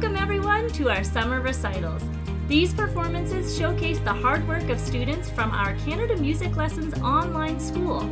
Welcome everyone to our summer recitals. These performances showcase the hard work of students from our Canada Music Lessons online school.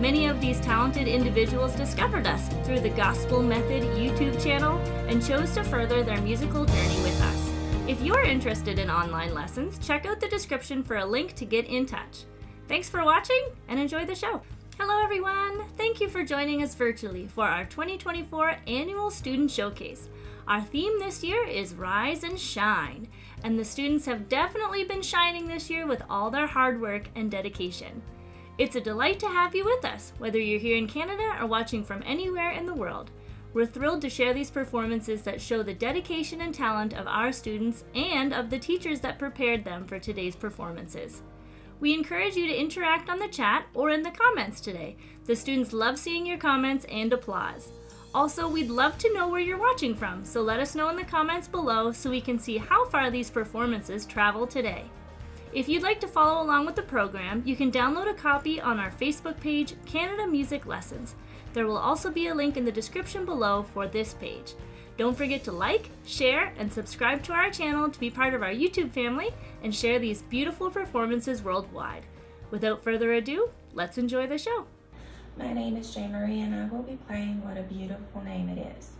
Many of these talented individuals discovered us through the Gospel Method YouTube channel and chose to further their musical journey with us. If you're interested in online lessons, check out the description for a link to get in touch. Thanks for watching and enjoy the show. Hello everyone! Thank you for joining us virtually for our 2024 Annual Student Showcase. Our theme this year is Rise and Shine, and the students have definitely been shining this year with all their hard work and dedication. It's a delight to have you with us, whether you're here in Canada or watching from anywhere in the world. We're thrilled to share these performances that show the dedication and talent of our students and of the teachers that prepared them for today's performances. We encourage you to interact on the chat or in the comments today. The students love seeing your comments and applause. Also, we'd love to know where you're watching from, so let us know in the comments below so we can see how far these performances travel today. If you'd like to follow along with the program, you can download a copy on our Facebook page, Canada Music Lessons. There will also be a link in the description below for this page. Don't forget to like, share, and subscribe to our channel to be part of our YouTube family and share these beautiful performances worldwide. Without further ado, let's enjoy the show. My name is Jay Marie and I will be playing What a Beautiful Name It Is.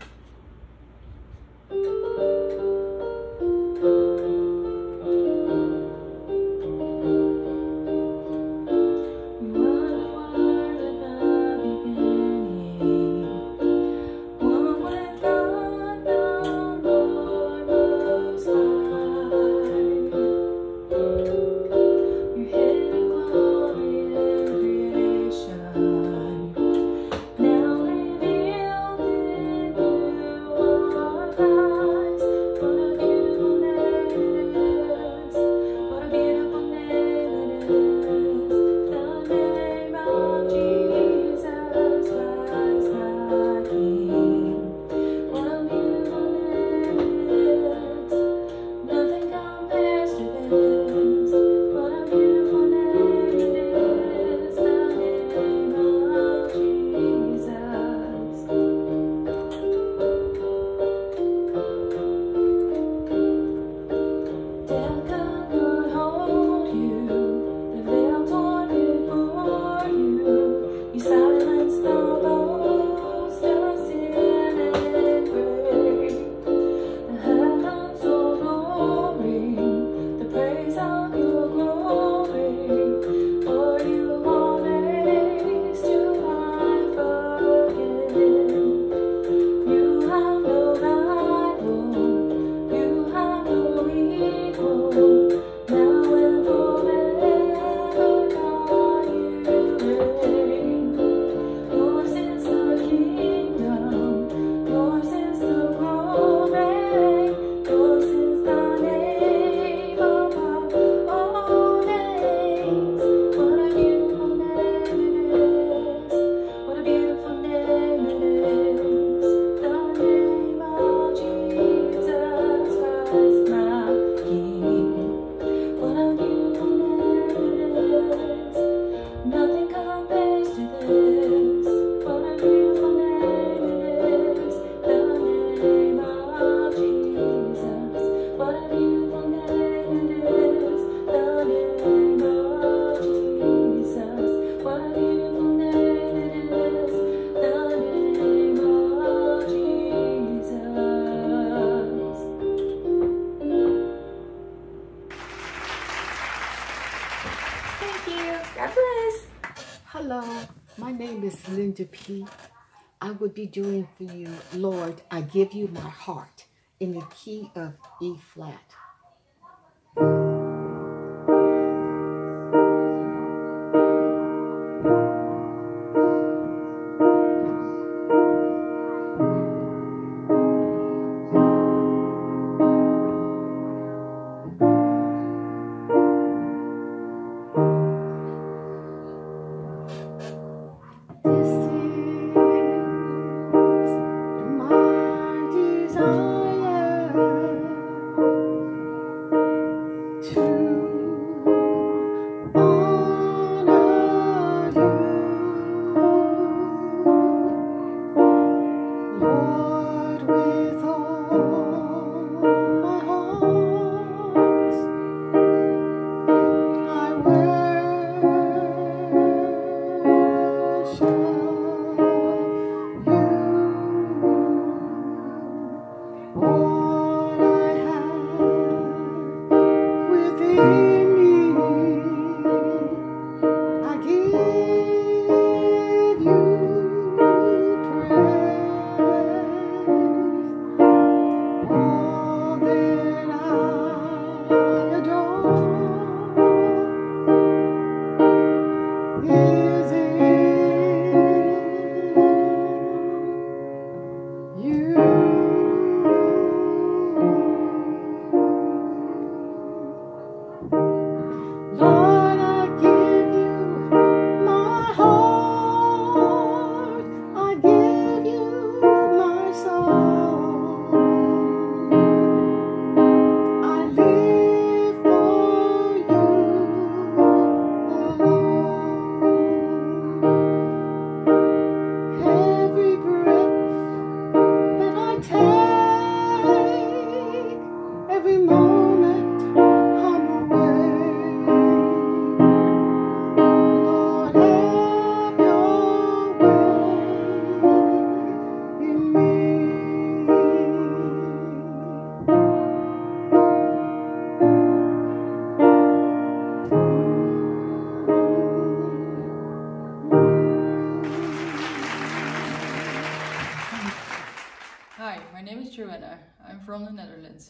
I would be doing for you, Lord, I give you my heart in the key of E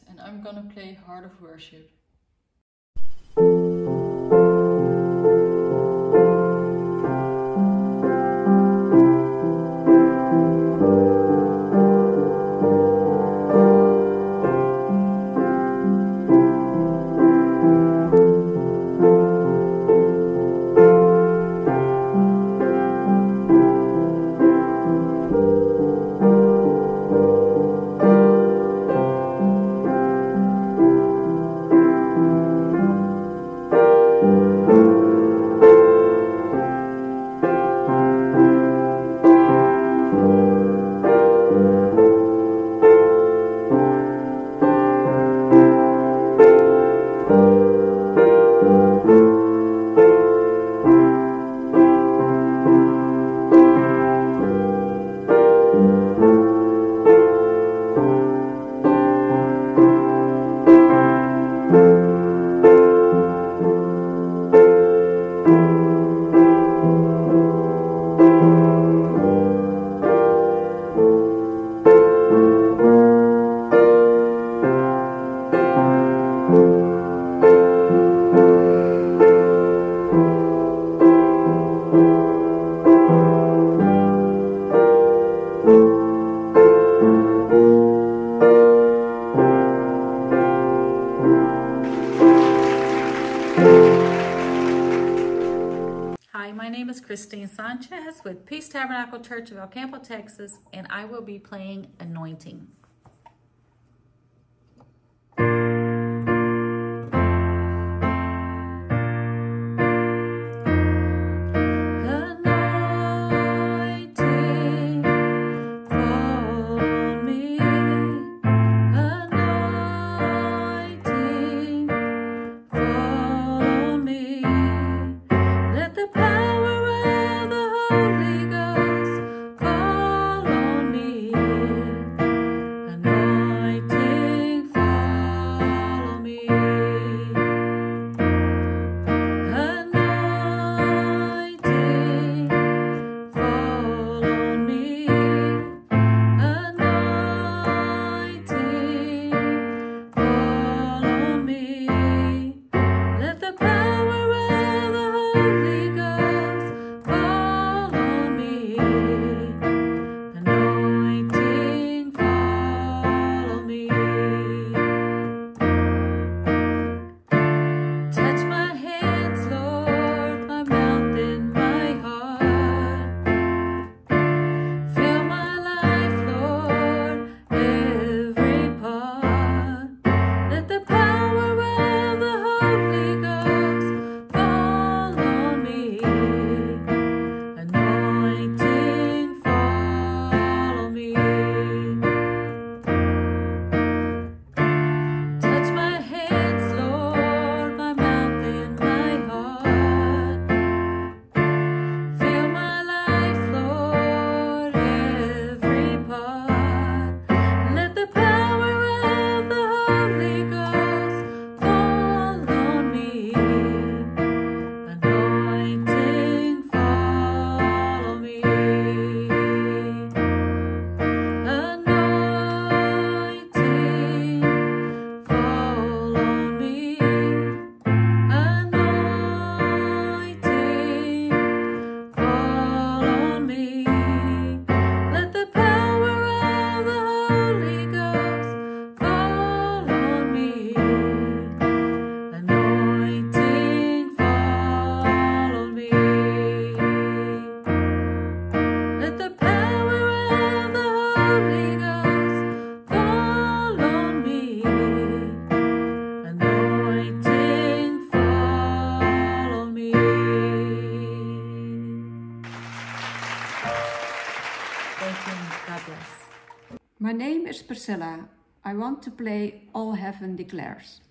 and I'm gonna play Heart of Worship. Tabernacle Church of El Campo, Texas, and I will be playing Anointing. Priscilla. I want to play All Heaven Declares.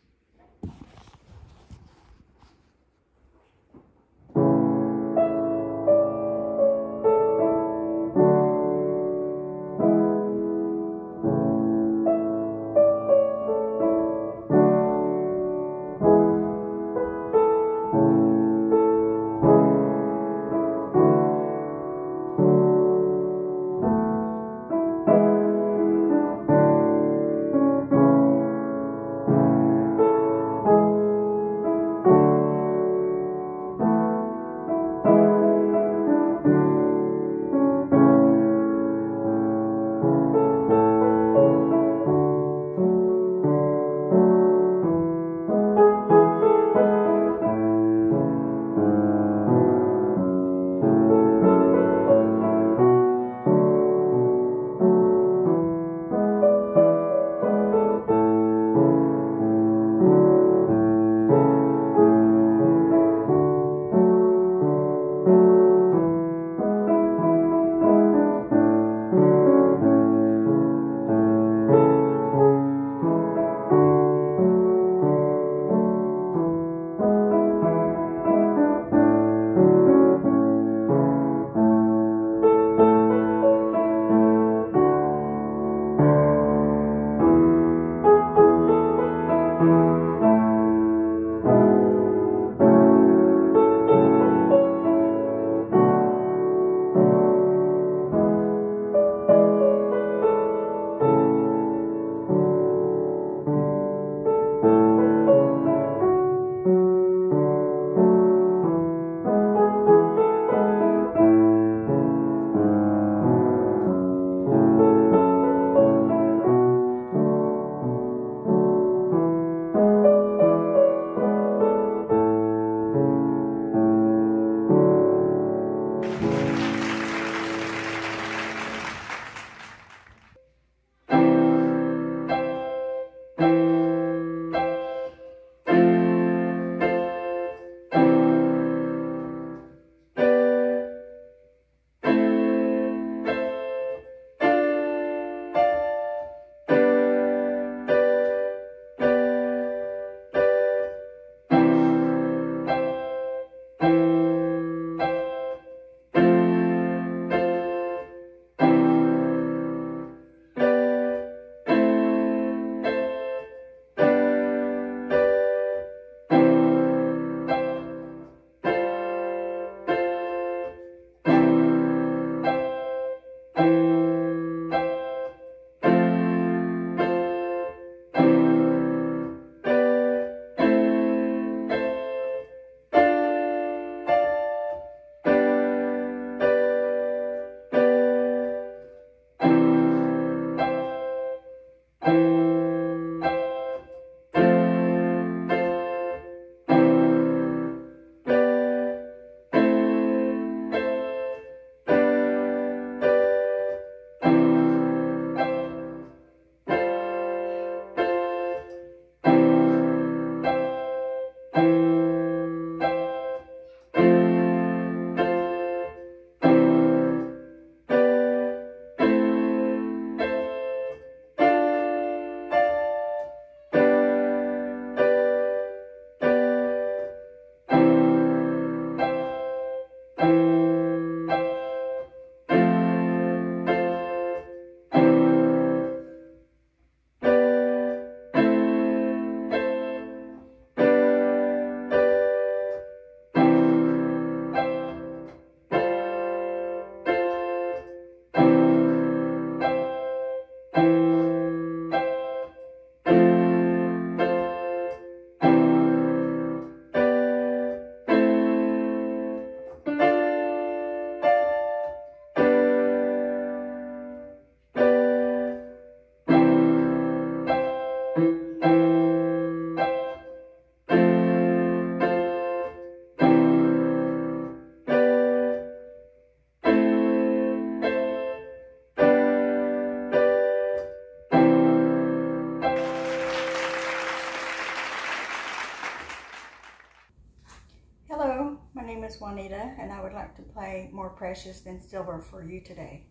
to play more precious than silver for you today.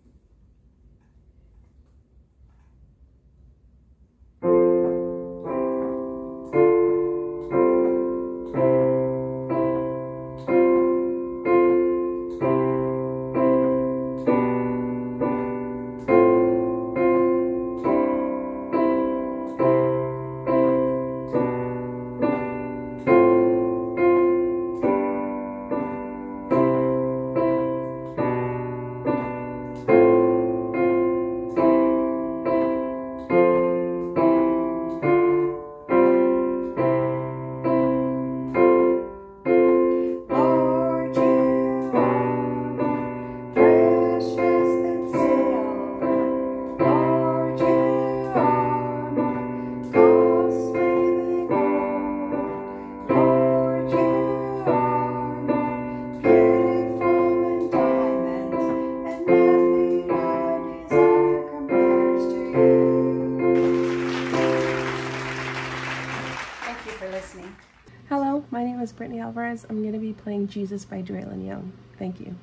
Jesus by Dre Young. Thank you.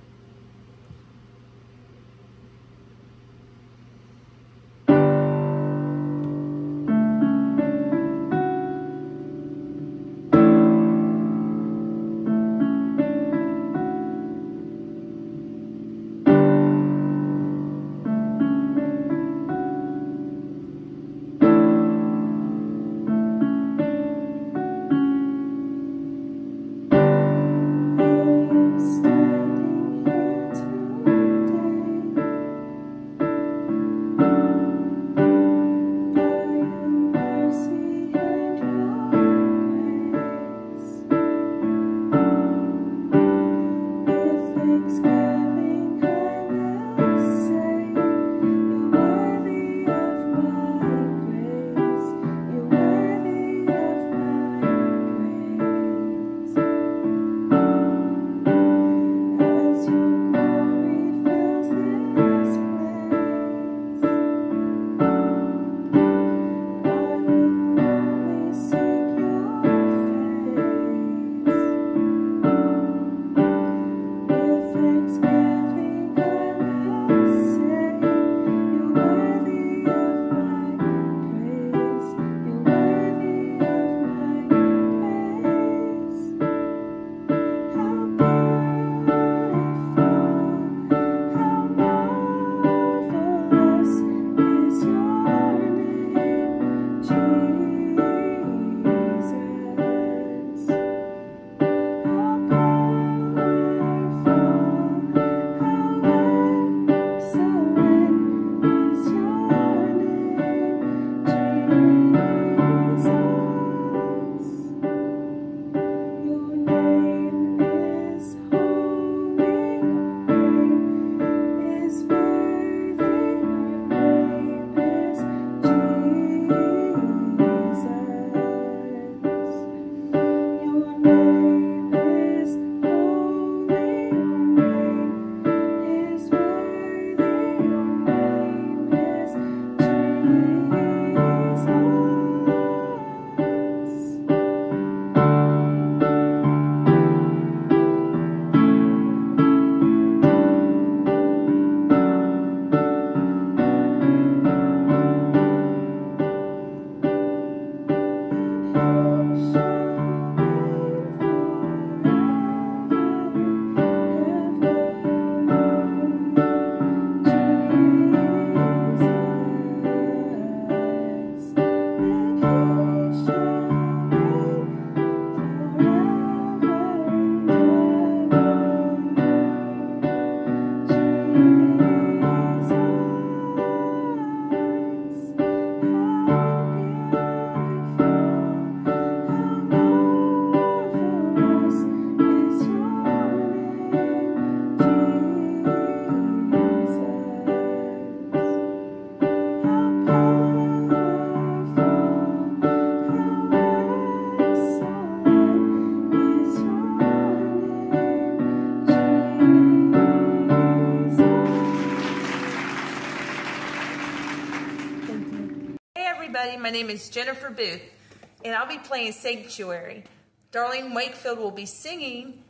Jennifer Booth, and I'll be playing Sanctuary. Darlene Wakefield will be singing.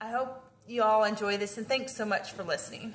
I hope you all enjoy this, and thanks so much for listening.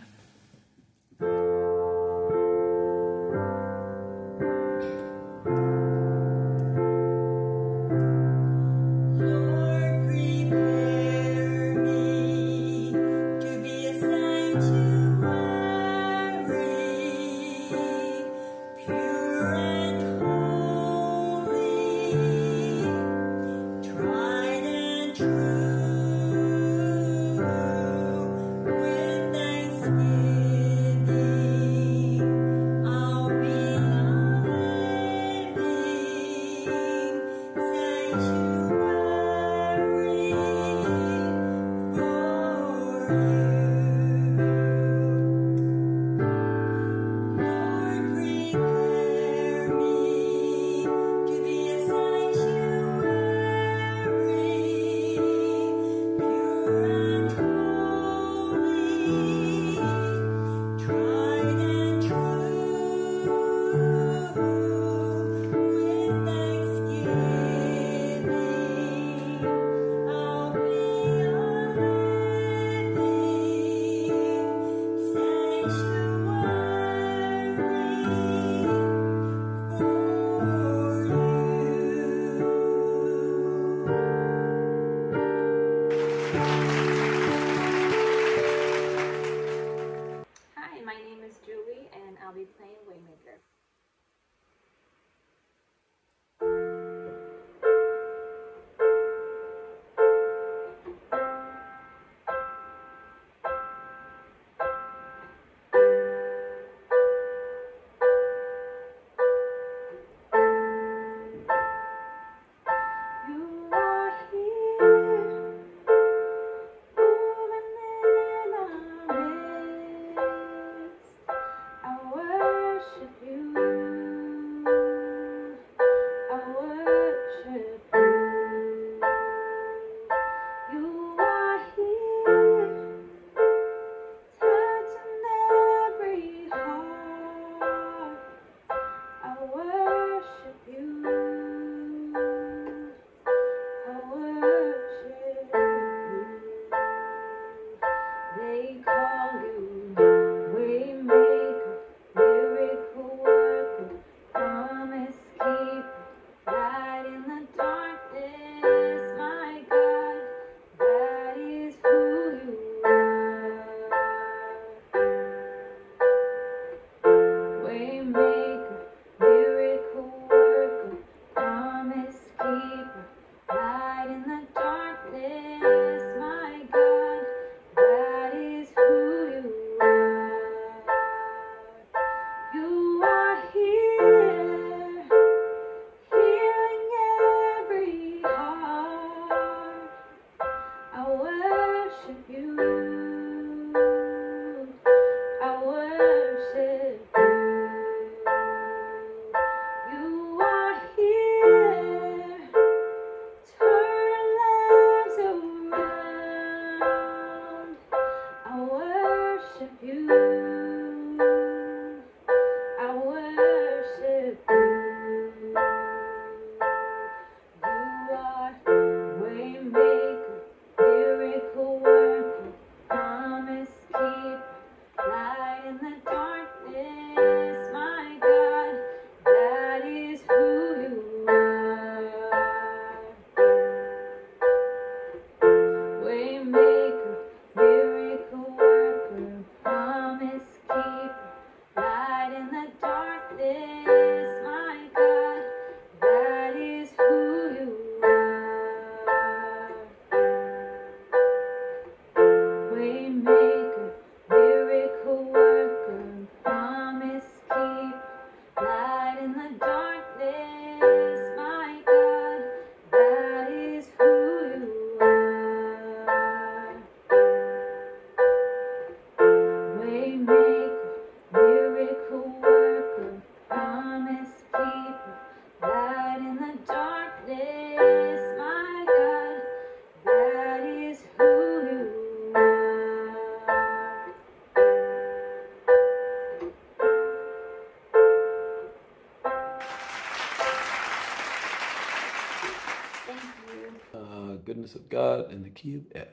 Goodness of God in the key of F.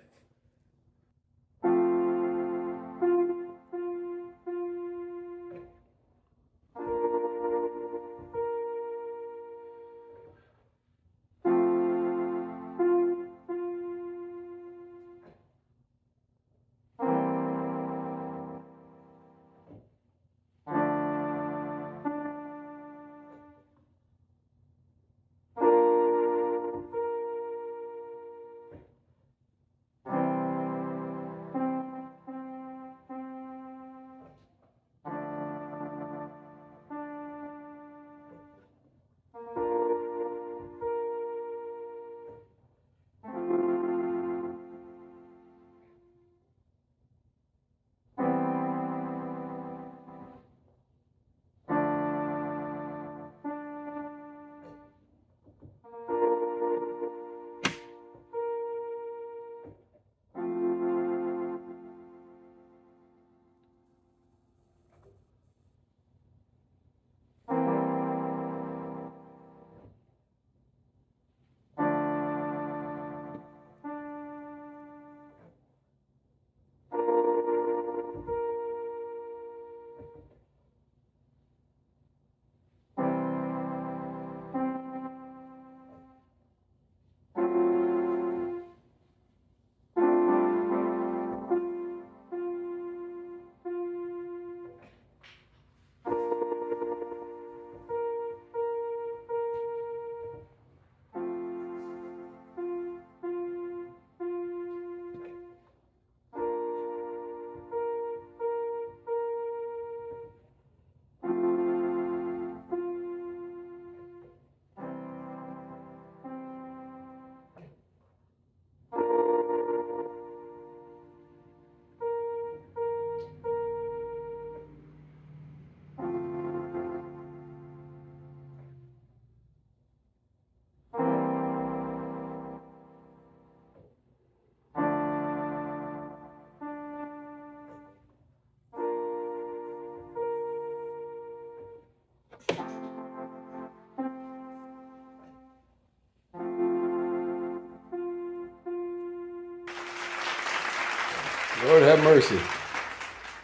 Lord have mercy.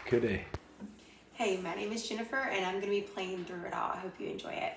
Good day. Hey, my name is Jennifer, and I'm going to be playing Through It All. I hope you enjoy it.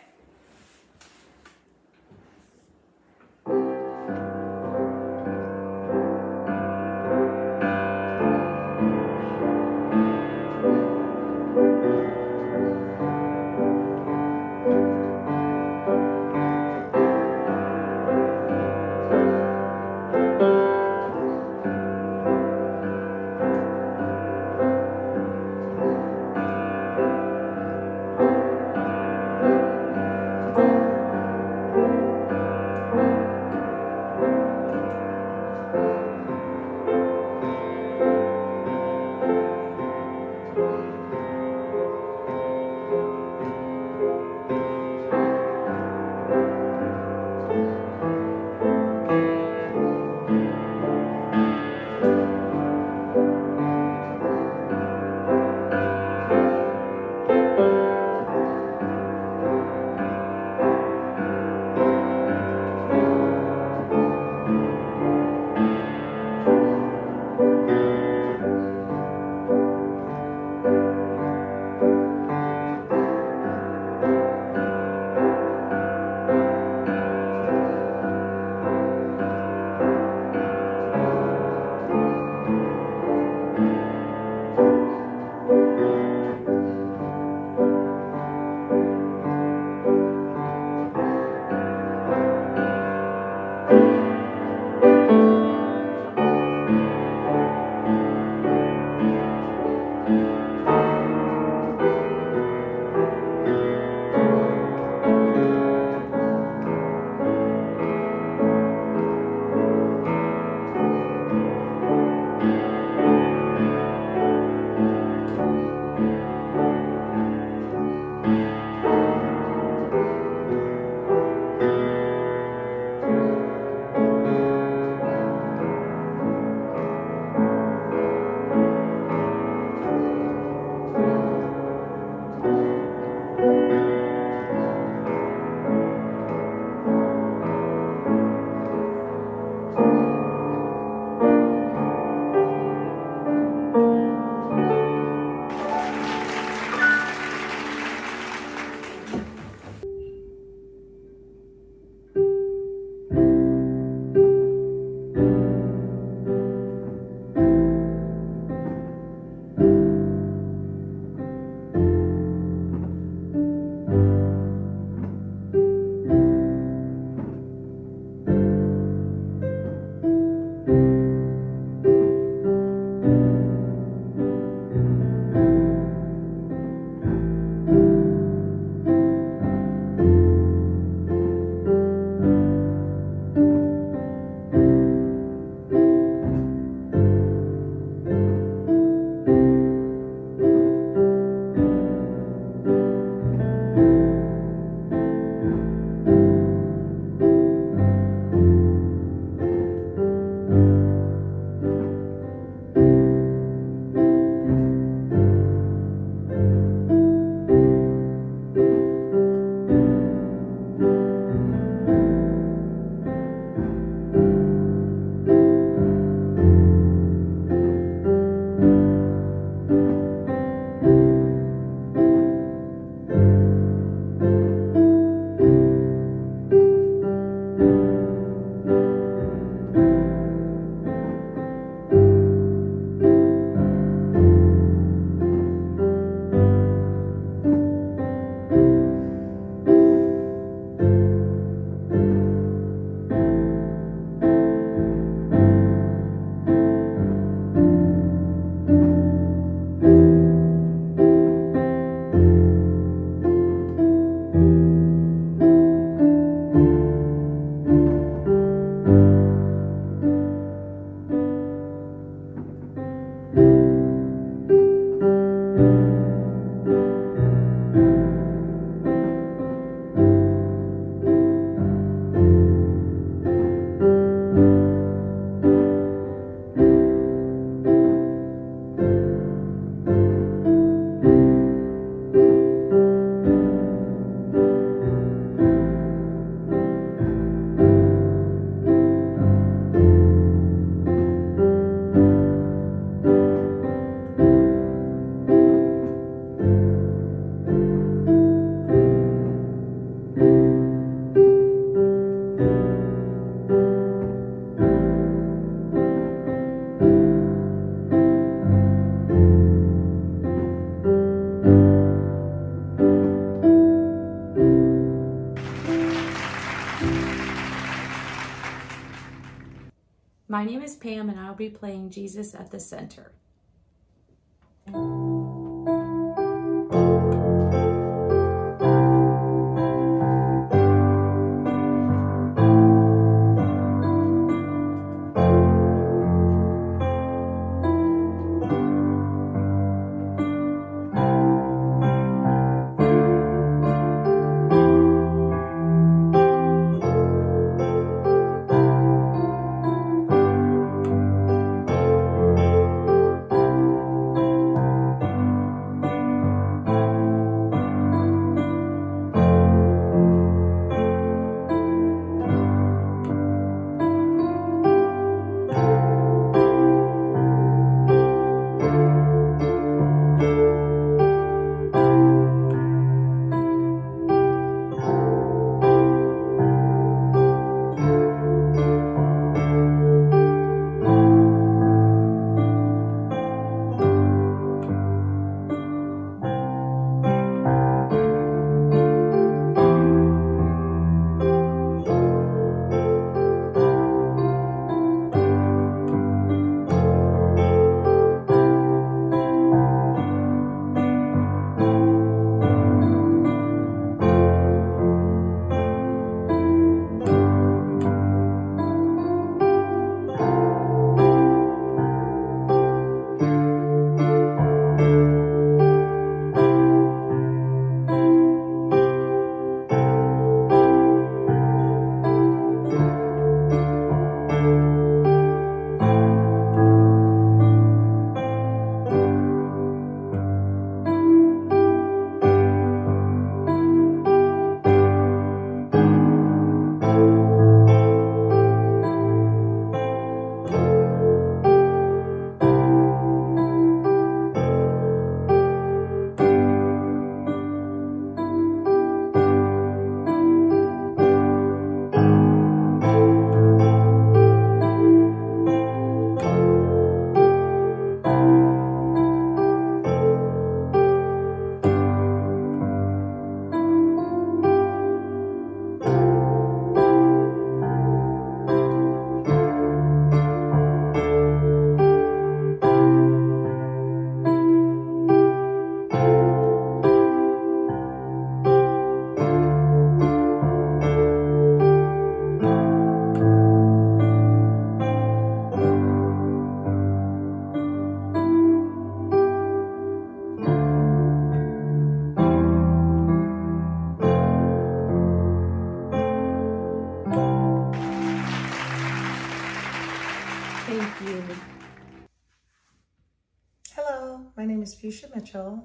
My name is Pam and I'll be playing Jesus at the Center.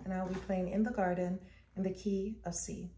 And I'll be playing In the Garden in the key of C.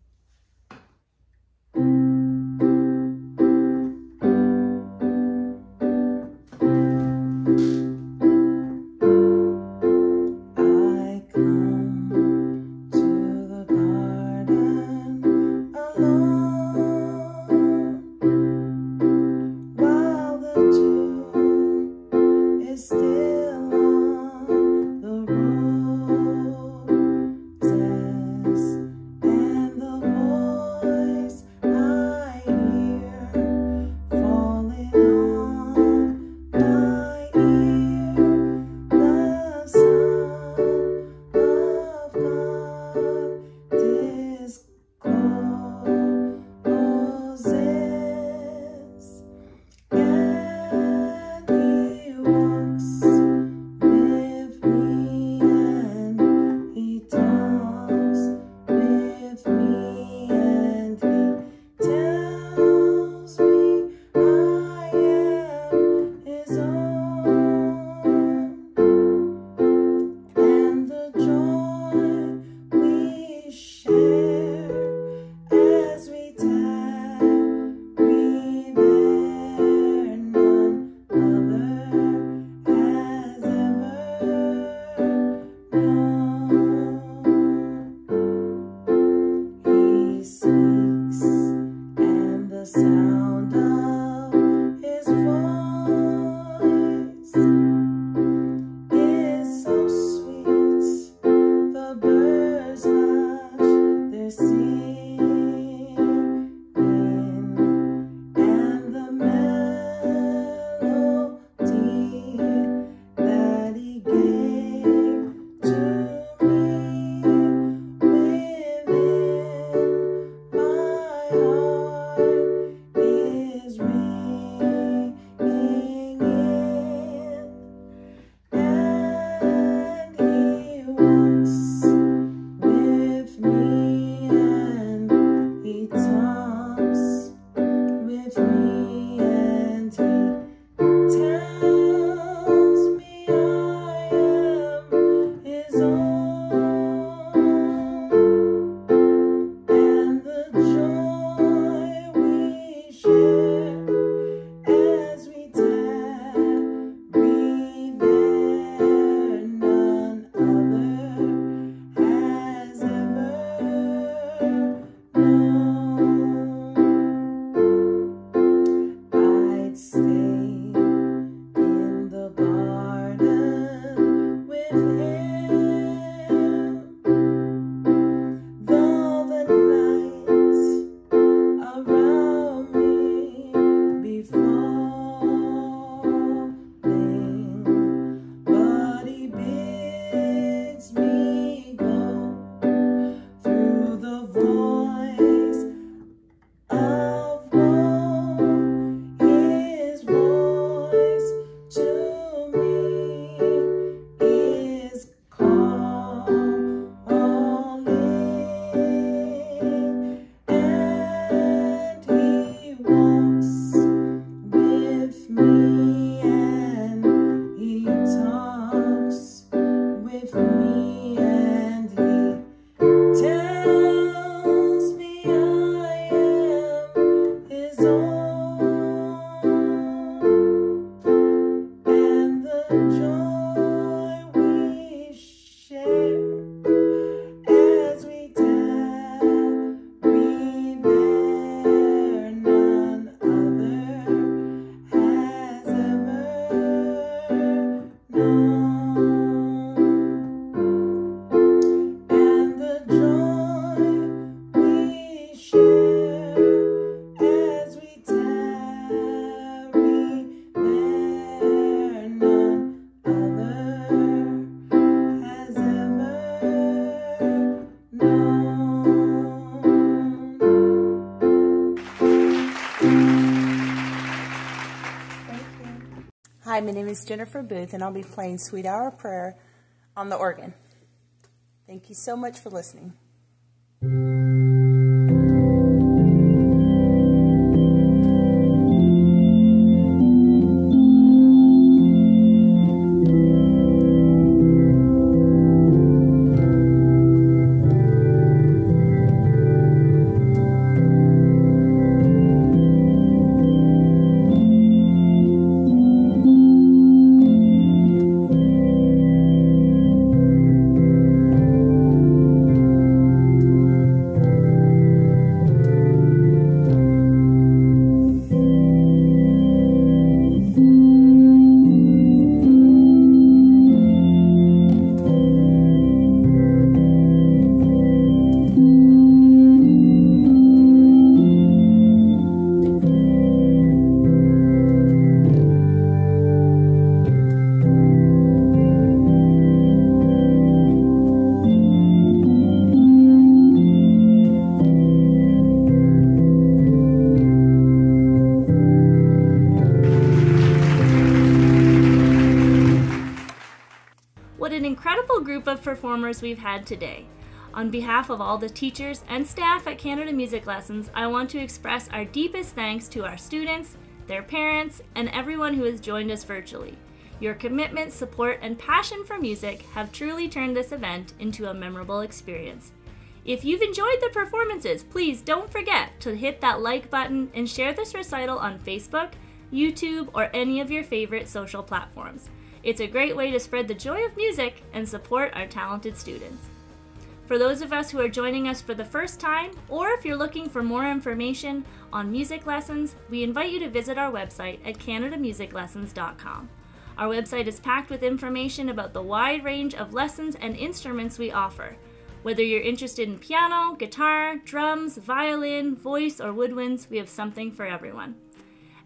is Jennifer Booth, and I'll be playing Sweet Hour Prayer on the organ. Thank you so much for listening. We've had today. On behalf of all the teachers and staff at Canada Music Lessons, I want to express our deepest thanks to our students, their parents, and everyone who has joined us virtually. Your commitment, support, and passion for music have truly turned this event into a memorable experience. If you've enjoyed the performances, please don't forget to hit that like button and share this recital on Facebook, YouTube, or any of your favorite social platforms. It's a great way to spread the joy of music and support our talented students. For those of us who are joining us for the first time, or if you're looking for more information on music lessons, we invite you to visit our website at canadamusiclessons.com. Our website is packed with information about the wide range of lessons and instruments we offer. Whether you're interested in piano, guitar, drums, violin, voice, or woodwinds, we have something for everyone.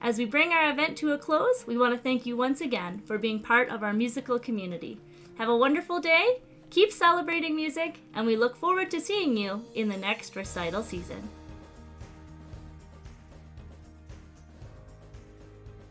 As we bring our event to a close, we want to thank you once again for being part of our musical community. Have a wonderful day, keep celebrating music, and we look forward to seeing you in the next recital season.